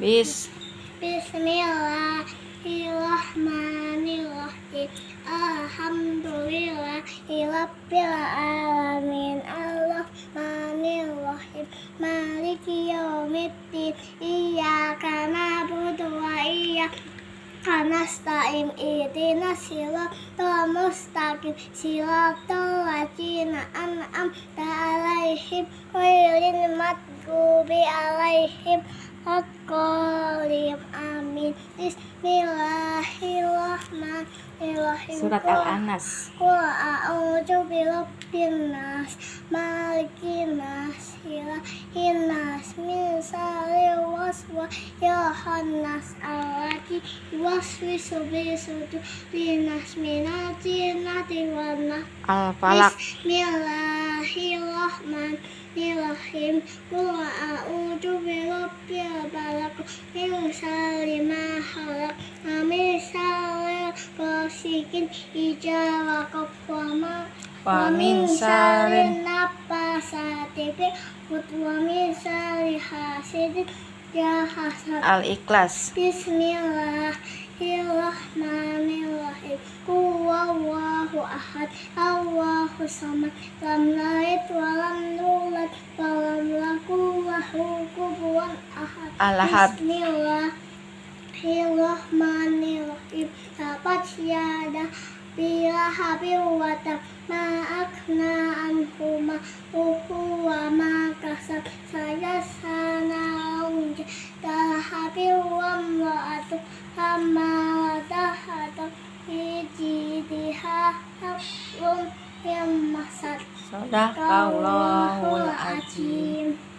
Bis. Bismillahirrahmanirrahim. Alhamdulillahirabbil alamin. Arrahmanirrahim. Maliki yaumiddin. Iyyaka na'budu wa iyyaka nasta'in. Ihdinas siratal mustaqim. Siratal ladzina an'amta 'alaihim ghairil maghdubi alaihim waladdallin. Amin. Bismillahirrahmanirrahim. Surat Al-Anas. Qul a'udzu birabbin nas, malikin nas, ilahin nas, min syarri waswasil khannas, allati yuwaswisu fi sudurin nas minal jinnati wan nas. Al-Falaq. Bismillahirrahmanirrahim. Qul a'udzu birabbil falaq, min syarri ma khalaq, wa min syarri ghasikin idza waqab, wa ma Wa min syarri nafasati fil 'uqad, wa min syarri hasidin idza hasad. Al-Ikhlas. Bismillahirrahmanirrahim. Qul huwallahu ahad, Allahu kufuwan ahad. Al-Ahad. Bismillahirrahmanirrahim. Tabat yada bilahabin wa tab ma aghna anhu maluhu wa ma kasab sayasana dahabin wa mra'atu hamalata fi jidha hablum min masad. Sadaqallahul azim.